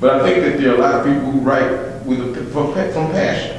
But I think that there are a lot of people who write with a, from, from passion.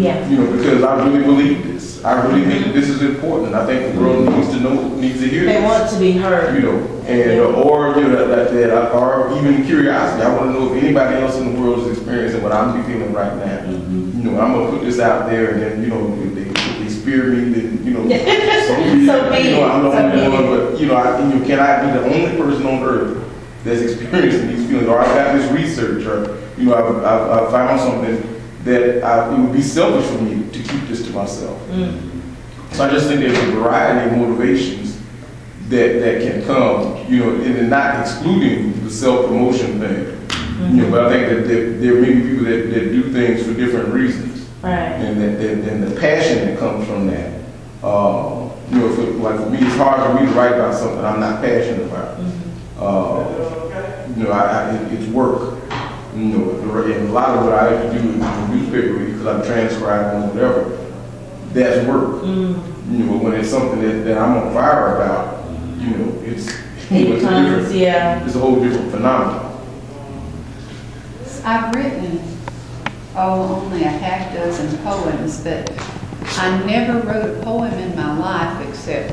Yeah. You know, because I really believe this. I really think that this is important. I think the world needs to know, needs to hear They this. want to be heard. You know, and, uh, or, you know, like that, or even curiosity. I want to know if anybody else in the world is experiencing what I'm feeling right now. Mm-hmm. You know, I'm gonna put this out there and then, you know, if they, if they spear me, then, you know, so be. So You know, I'm the. Only one, but, you know, I, you know, can I be the only person on earth that's experiencing these feelings? Or I've got this research, or, you know, I've, I've, I've found something that I, it would be selfish for me to keep this to myself. Mm. So I just think there's a variety of motivations that, that can come, you know, and not excluding the self-promotion thing. You know, mm-hmm. but I think that there, there are many people that, that do things for different reasons. Right. And that, that, and the passion that comes from that. Uh, you know, for, like for me, it's hard for me to write about something I'm not passionate about. Mm-hmm. Uh, you know, I, I, it- it's work. You know, and a lot of what I have to do in the newspaper, because I'm transcribing or whatever, that's work. You know, but when it's something that, that I'm on fire about, you know, it's, you know, It it's becomes, yeah. it's a whole different phenomenon. I've written, oh, only a half dozen poems, but I never wrote a poem in my life except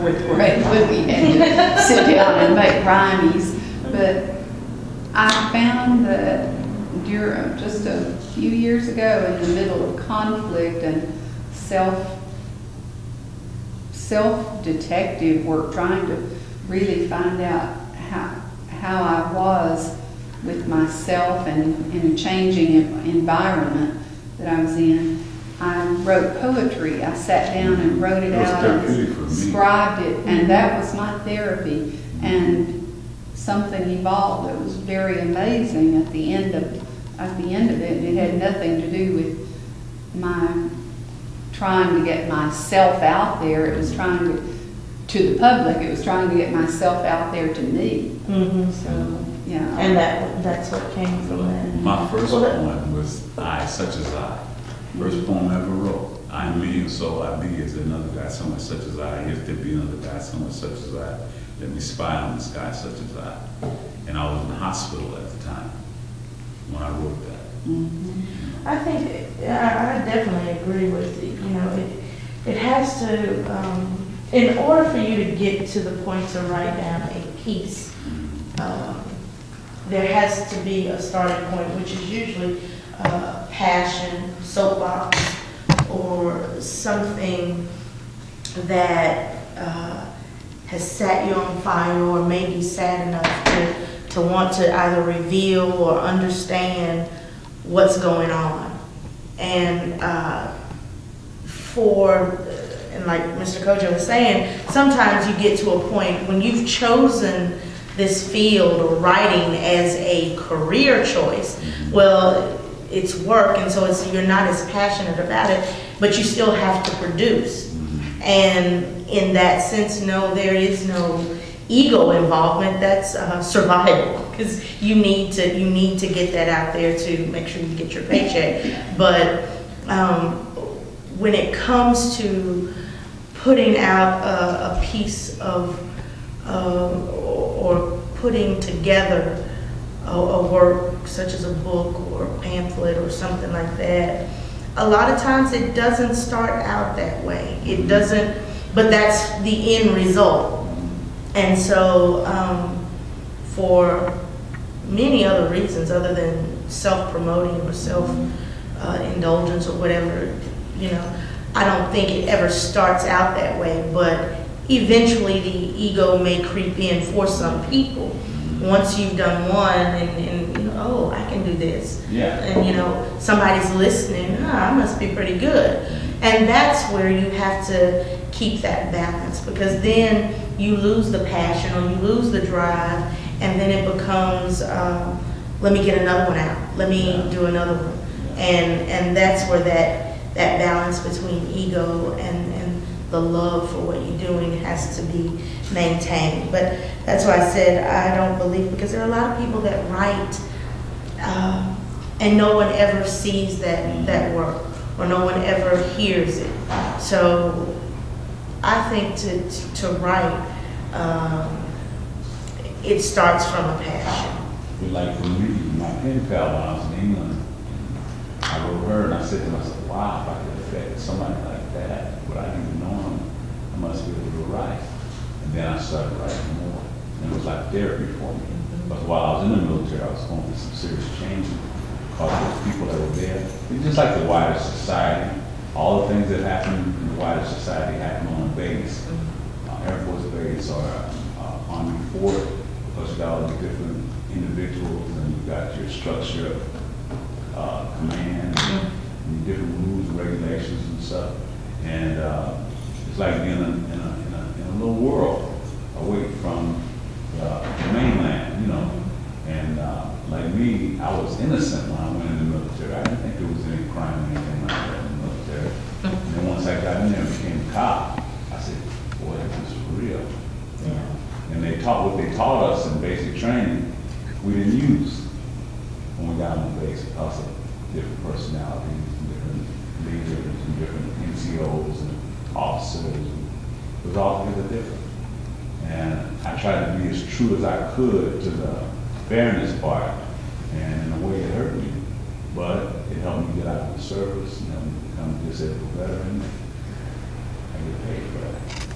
fourth grade when we had to sit down and make rhymes. But I found that during, just a few years ago, in the middle of conflict and self, self-detective work, trying to really find out how, how I was with myself and in a changing environment that I was in. I wrote poetry. I sat down and wrote it It out and me. scribed it, and that was my therapy. And something evolved that was very amazing at the end of at the end of it. It had nothing to do with my trying to get myself out there. It was trying to to the public. It was trying to get myself out there to me. hmm So yeah. And that, that's what came from that. My first Well, that- poem was I, such as I. First poem I ever wrote. I am me and so I be is another guy, someone such as I. If there be another guy, someone such as I. Let me spy on this guy such as I. And I was in the hospital at the time when I wrote that. I think, I, I definitely agree with, you you know, it, it has to, um, in order for you to get to the point to write down a piece, um, there has to be a starting point, which is usually, uh, passion, soapbox, or something that, uh, has set you on fire or maybe sad enough to, to want to either reveal or understand what's going on. And uh, for, and like Mr. Kojo was saying, sometimes you get to a point when you've chosen this field or writing as a career choice, well, it's work, and so it's, you're not as passionate about it, but you still have to produce. And in that sense, no, there is no ego involvement. That's uh, survival because you need to you need to get that out there to make sure you get your paycheck. But um, when it comes to putting out a, a piece of um, or putting together a, a work such as a book or pamphlet or something like that, a lot of times it doesn't start out that way. It doesn't, but that's the end result. And so, um, for many other reasons other than self-promoting or self-indulgence or whatever, you know, I don't think it ever starts out that way, but eventually the ego may creep in for some people. Once you've done one and, and you know, oh, I can do this. Yeah. And you know, somebody's listening, ah, I must be pretty good. And that's where you have to keep that balance because then you lose the passion or you lose the drive and then it becomes, um, let me get another one out. Let me do another one. And, and that's where that, that balance between ego and, and the love for what you're doing has to be maintained. But that's why I said I don't believe, because there are a lot of people that write um, and no one ever sees that, that work, or no one ever hears it. So I think to, to write, um, it starts from a passion. Like for me, my pen pal when I was in England. I wrote her and I said to myself, wow, if I could affect somebody like that, without even knowing them, I must be able to write. And then I started writing more. And it was like therapy for me. But while I was in the military, I was going through some serious changes because of the people that were there. It's just like the wider society. All the things that happen in the wider society happen on a base, uh, Air Force base or uh, Army fort, because you got all the different individuals and you got your structure, uh, command, and different rules and regulations and stuff. And uh, it's like being in a, in a, in a, in a little world away from uh, the mainland, you know. And uh, like me, I was innocent when I went in the military. I didn't think there was any crime or anything like that in the military. And then once I got in there and became a cop, I said, boy, this is real. Yeah. And they taught, what they taught us in basic training, we didn't use when we got on the base because of different personalities, and different leaders, and different NCOs and officers. It was all altogether different. And I tried to be as true as I could to the fairness part, and in a way it hurt me. But it helped me get out of the service, and helped me become a disabled veteran. I get paid for that.